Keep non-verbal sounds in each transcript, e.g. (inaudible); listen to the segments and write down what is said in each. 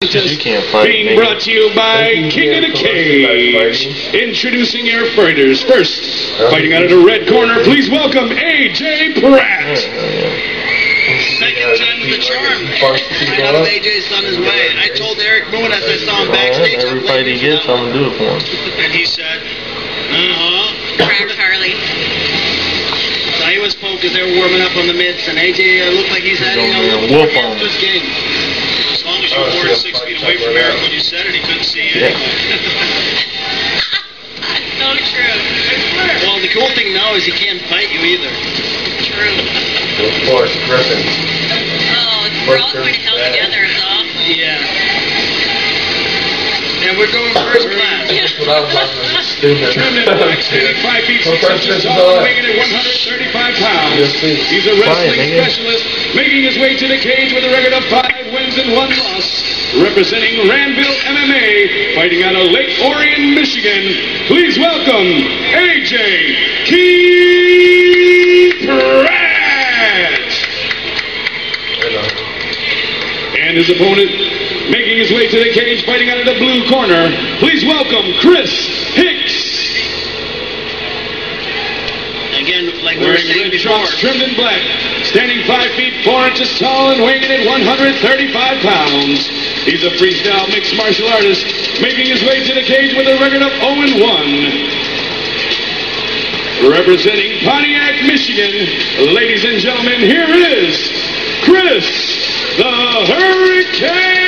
You Being brought to you by King of the Cage. Introducing your fighters. First, fighting out of the red corner, please welcome AJ Pratt. Second time time's the charm. I know AJ's on his way. I told Eric Moon as I saw him backstage. Every I'm fight he gets, I'm gonna do it for him. And he said, uh-huh. Crack Harley. So he was poked as they were warming up on the mids, and AJ uh, looked like he's had He's you gonna know, a wolf on him. this game. As long you Oh, were six feet away from Eric when you said it, he couldn't see you Yeah. That's (laughs) so true. Well, the cool thing now is he can't fight you either. True. Of course, Griffin. Oh, we're all going to hell together, so. Yeah. And we're going first class. (laughs) What I was talking about. Stupid. Trimmed in black, standing 5 feet 6 inches tall, weighing in 135 pounds. He's a wrestling specialist, making his way to the cage with a record of 5 wins and 1 loss. Representing Ranville MMA, fighting out of Lake Orion, Michigan. Please welcome AJ Key Pratt. And his opponent, making his way to the cage, fighting out of the blue corner. Please welcome Chris Hicks. Again, like we were Wearing saying before. trimmed in black, standing 5 feet 4 inches tall and weighing in at 135 pounds. He's a freestyle mixed martial artist, making his way to the cage with a record of 0-1 Representing Pontiac, Michigan, ladies and gentlemen, here is Chris the Hurricane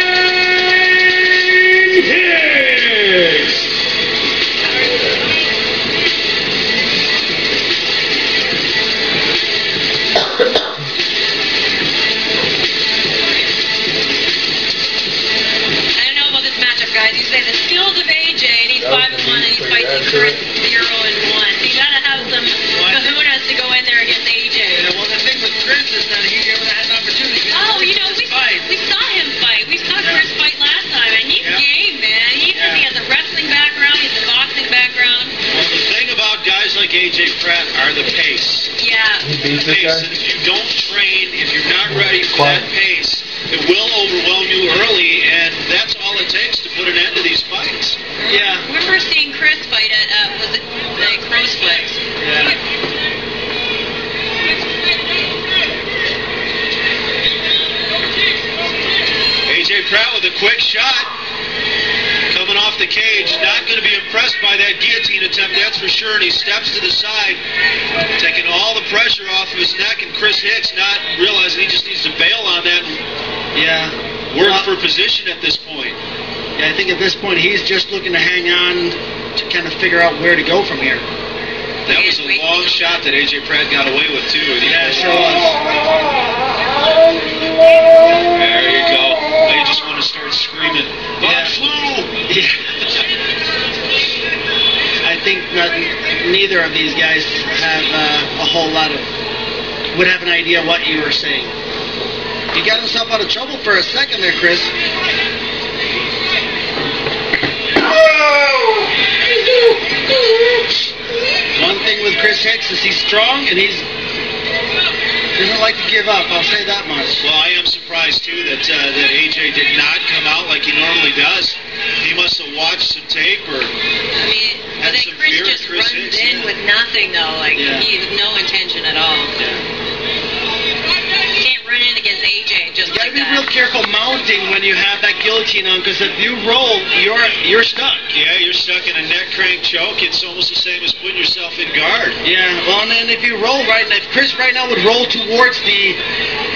the pace. Yeah. He beats The pace. And if you don't train, if you're not ready for Quiet. that pace, it will overwhelm you early, and that's all it takes to put an end to these fights. Yeah. I remember seeing Chris fight at, uh, was it the Crow Splits? Yeah. AJ Pratt with a quick shot. Coming off the cage, not going to be impressed by that guillotine attempt, that's for sure. And he steps to the side, taking all the pressure off of his neck. And Chris Hicks not realizing he just needs to bail on that Yeah. work Well, for position at this point. Yeah, I think at this point he's just looking to hang on to kind of figure out where to go from here. That was a long shot that AJ Pratt got away with too. Yeah, it sure was. There you go. They just want to start screaming. Yeah. "Bud flu. (laughs) Yeah. I think not, neither of these guys have uh, a whole lot of would have an idea what you were saying. You got himself out of trouble for a second there, Chris. One thing with Chris Hicks is he's strong and he's doesn't like to give up. I'll say that much. Well, I am surprised too that uh, that AJ did not come out like he normally does. He must have watched some tape or I mean, Had but then some Chris fear just Chris runs Hicks, in yeah. with nothing, though. Like, Yeah. he has no intention at all. You can't run in against AJ just You gotta like be that. real careful mounting when you have that guillotine on, because if you roll, you're you're stuck. yeah, you're stuck in a neck crank choke. It's almost the same as putting yourself in guard. Yeah, well, and then if you roll right, and if Chris right now would roll towards the,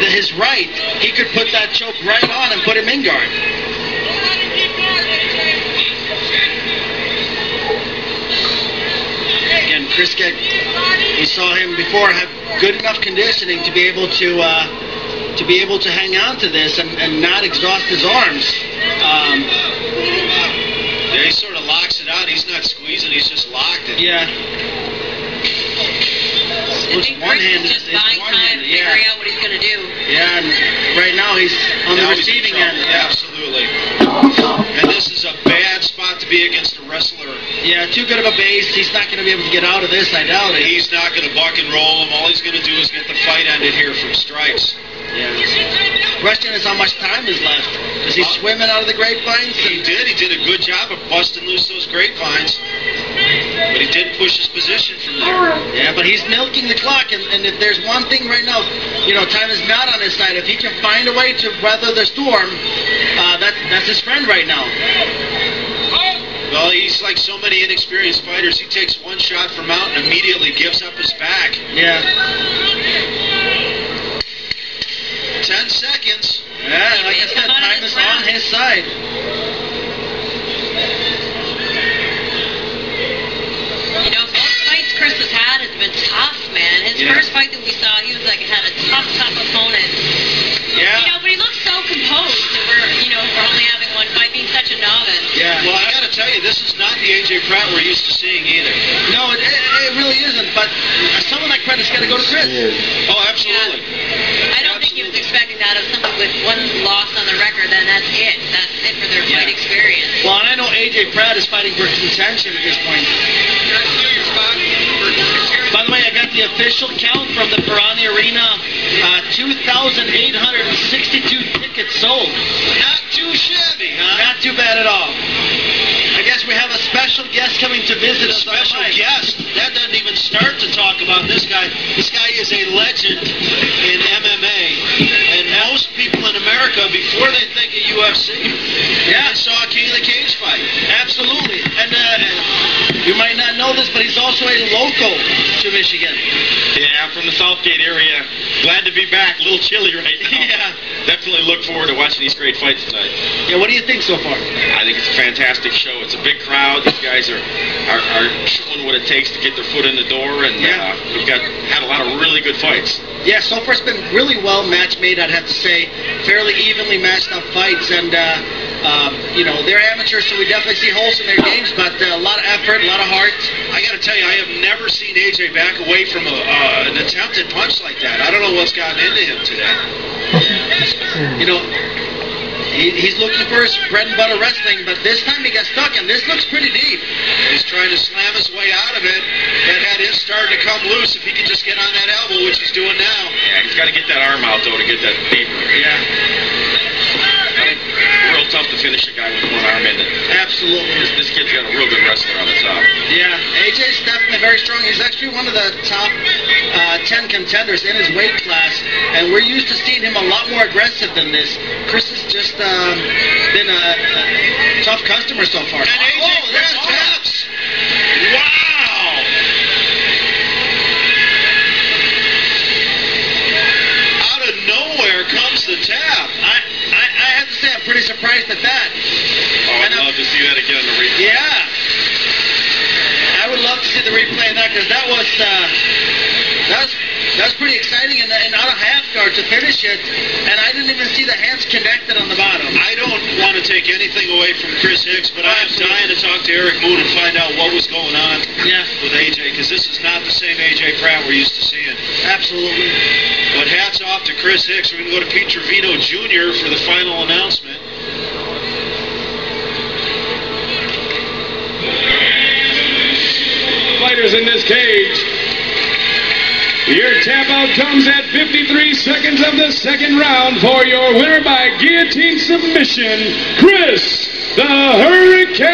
the his right, he could put that choke right on and put him in guard. Again, Chris get we saw him before have good enough conditioning to be able to uh, to be able to hang on to this and, and not exhaust his arms. Um, Yeah, he sort of locks it out. He's not squeezing. He's just locked it. yeah. I It's one-handed, just it's buying time, one-handed, yeah. figuring out what he's going to do. Yeah, and right now he's on the Now he's in receiving end. Yeah. Absolutely. And this is a bad spot to be against a wrestler. yeah, too good of a base. He's not going to be able to get out of this. I doubt it. He's not going to buck and roll him. All he's going to do is get the fight ended here from strikes. Yeah. question is how much time is left. Is he Uh, swimming out of the grapevines? He did. He did a good job of busting loose those grapevines. But he did push his position from there. yeah, but he's milking the clock, and, and if there's one thing right now, you know, time is not on his side. If he can find a way to weather the storm, uh, that, that's his friend right now. Well, he's like so many inexperienced fighters. He takes one shot from out and immediately gives up his back. Yeah. Ten seconds. Yeah, like I said, time is on his side. You know, both fights Chris has had has been tough, man. His Yeah. first fight that we saw, he was like had a tough, tough opponent. Yeah. You know, but he looks so composed for you know for only having one fight, being such a novice. Yeah. Well, I got to tell you, this is not the AJ Pratt we're used to seeing either. No, it, it, it really isn't. But some of that credit's got to go to Chris. Oh, absolutely. I don't think he was expecting that of someone with one loss on the record. Then that's it. That's it for their fight experience. Well, and I know AJ Pratt is fighting for contention at this point. By the way, I got the official count from the Perani Arena. Uh, 2,862 tickets sold. Not too shabby, huh? Not too bad at all. I guess we have a special guest coming to visit A us. on special guest. That doesn't even start to talk about this guy. This guy is a legend UFC, Yeah. You might not know this, but he's also a local to Michigan. Yeah, I'm from the Southgate area. Glad to be back. A little chilly right now. (laughs) Yeah. Definitely look forward to watching these great fights tonight. Yeah, what do you think so far? I think it's a fantastic show. It's a big crowd. These guys are are, are showing what it takes to get their foot in the door, and Yeah. uh, we've got had a lot of really good fights. Yeah, so far it's been really well match made, I'd have to say. Fairly evenly matched up fights, and, uh, um, you know, they're amateurs, so we definitely see holes in their games, but uh, a lot of effort, a lot of heart. I got to tell you, I have never seen AJ back away from a, uh, an attempted punch like that. I don't know what's gotten into him today. (laughs) You know, he, he's looking for his bread and butter wrestling, but this time he got stuck, and this looks pretty deep. He's trying to slam his way out of it. That head is starting to come loose. If he can just get on that elbow, which he's doing now. Yeah, he's got to get that arm out though to get that deeper. Yeah, Real tough to finish a guy with one arm in it. absolutely. This, this kid's got a real good wrestler on the top. Yeah, AJ's definitely very strong. He's actually one of the top uh, 10 contenders in his weight class, and we're used to seeing him a lot more aggressive than this. Chris has just um, been a, a tough customer so far. And AJ oh, would love to see the replay of that because that was uh, that was that was pretty exciting and, and out of half guard to finish it, and I didn't even see the hands connected on the bottom. I don't want to take anything away from Chris Hicks, but I am dying to talk to Eric Moon and find out what was going on Yeah, with AJ because this is not the same AJ Pratt we're used to seeing. absolutely. But hats off to Chris Hicks. We're going to go to Pete Trevino Jr. for the final announcement. Fighters in this cage. Your tap out comes at 53 seconds of the second round for your winner by guillotine submission, Chris the Hurricane.